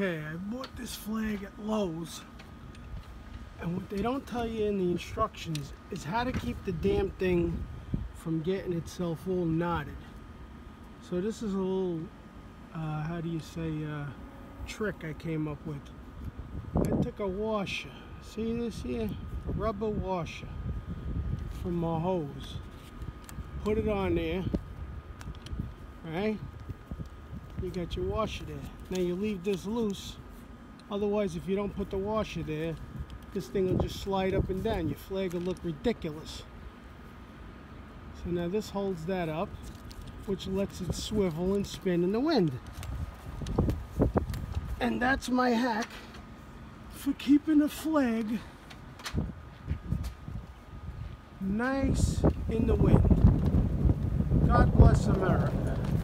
Okay, I bought this flag at Lowe's. And what they don't tell you in the instructions is how to keep the damn thing from getting itself all knotted. So this is a little, uh, how do you say, uh, trick I came up with. I took a washer, see this here? Rubber washer from my hose. Put it on there, right? You got your washer there. Now you leave this loose. Otherwise, if you don't put the washer there, this thing will just slide up and down. Your flag will look ridiculous. So now this holds that up, which lets it swivel and spin in the wind. And that's my hack for keeping a flag nice in the wind. God bless America.